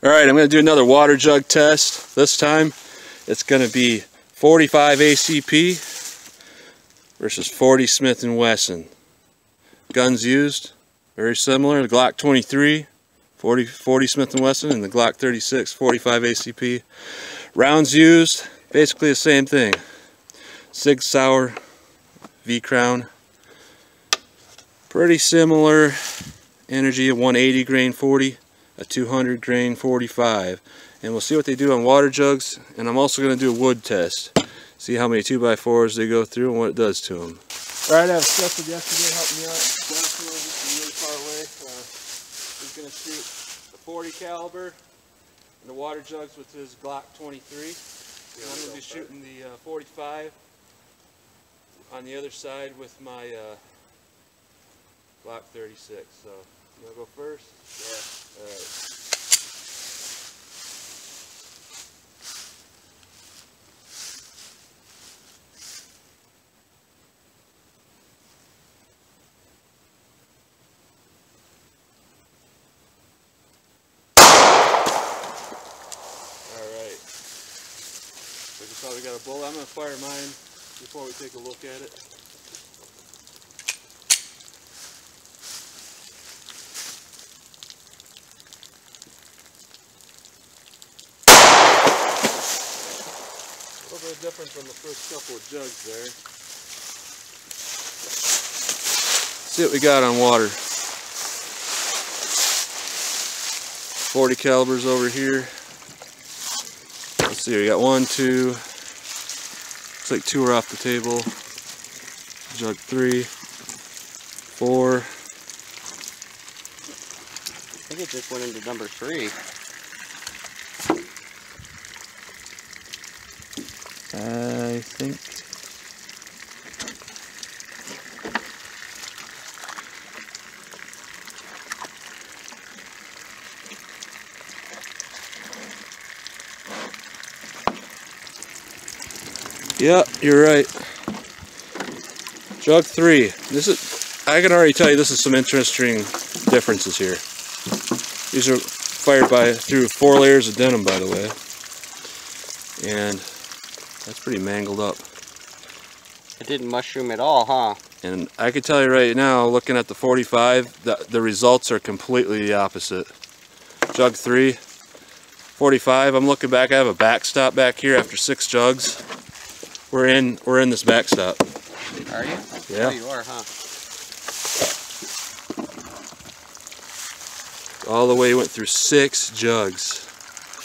Alright, I'm going to do another water jug test. This time it's going to be 45 ACP versus 40 Smith & Wesson. Guns used, very similar. The Glock 23, 40, 40 Smith & Wesson, and the Glock 36, 45 ACP. Rounds used, basically the same thing. Sig Sauer V-Crown. Pretty similar energy, 180 grain 40 a 200 grain 45 and we'll see what they do on water jugs and I'm also going to do a wood test see how many 2x4s they go through and what it does to them. Alright, I have Stephen yesterday helping me out. Jennifer was just really far away. Uh, he's going to shoot the 40 caliber and the water jugs with his Glock 23. And I'm going to be shooting the uh, 45 on the other side with my uh, Glock 36. So, you want to go first? Yeah. We got a bullet. I'm going to fire mine before we take a look at it. A little different from the first couple of jugs there. see what we got on water. 40 calibers over here. Let's see, we got one, two, looks like two are off the table. Jug three, four. I think it just went into number three. I think. Yeah, you're right. Jug three. This is, I can already tell you this is some interesting differences here. These are fired by through four layers of denim, by the way. And that's pretty mangled up. It didn't mushroom at all, huh? And I can tell you right now, looking at the 45, the, the results are completely the opposite. Jug 3, 45, I'm looking back, I have a backstop back here after six jugs. We're in, we're in this backstop. Are you? Yeah. Oh, you are, huh? All the way went through six jugs.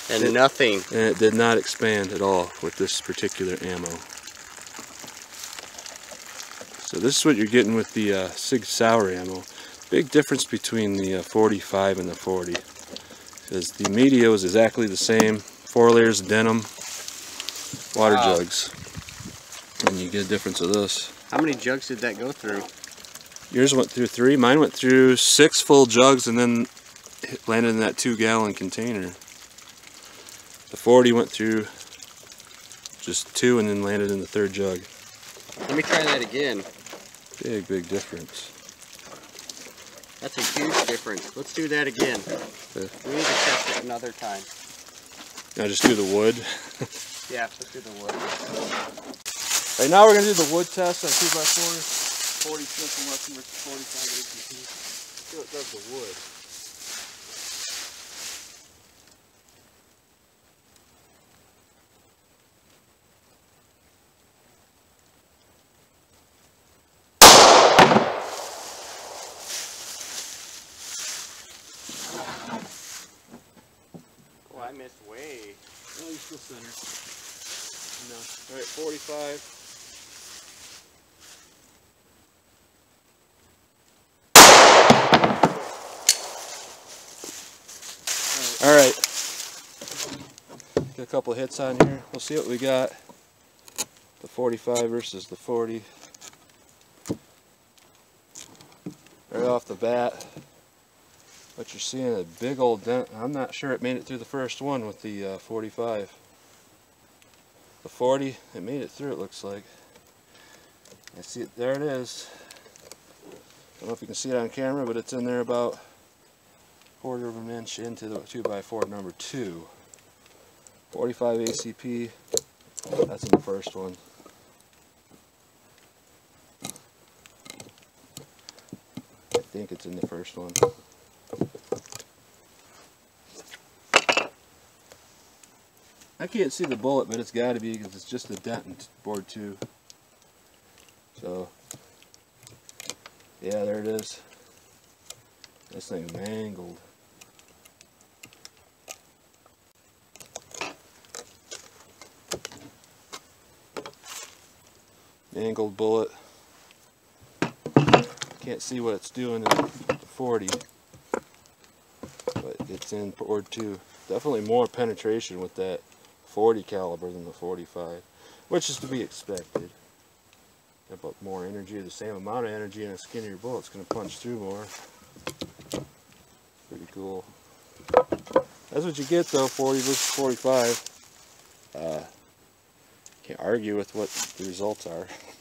And It- nothing. And it did not expand at all with this particular ammo. So this is what you're getting with the uh, Sig Sauer ammo. Big difference between the uh, 45 and the 40. Because the media is exactly the same. Four layers of denim, water Wow. jugs. And you get a difference of this. How many jugs did that go through? Yours went through three. Mine went through six full jugs and then landed in that two gallon container. The 40 went through just two and then landed in the third jug. Let me try that again. Big, big difference. That's a huge difference. Let's do that again. Okay. We need to test it another time. Now just do the wood. Yeah, let's do the wood. Right now we're going to do the wood test on 2x4s. 40 Smith and 45 ACP. See what does to wood. I missed way. Oh, no, you're still center. No. Alright, 45. Alright. Get a couple of hits on here. We'll see what we got. The 45 versus the 40. Right off the bat. But you're seeing a big old dent. I'm not sure it made it through the first one with the uh, 45. The 40, it made it through it looks like. I see it, there it is. I don't know if you can see it on camera, but it's in there about quarter of an inch into the 2x4 number 2. 45 ACP, that's in the first one. I think it's in the first one. I can't see the bullet, but it's got to be because it's just a dent in board 2. So, yeah, there it is. This thing mangled. Mangled bullet. Can't see what it's doing in the 40. But it's in board 2. Definitely more penetration with that 40 caliber than the 45. Which is to be expected. But more energy, the same amount of energy in a skinnier bullet's going to punch through more. Pretty cool. That's what you get though, 40 versus 45. Uh, can't argue with what the results are.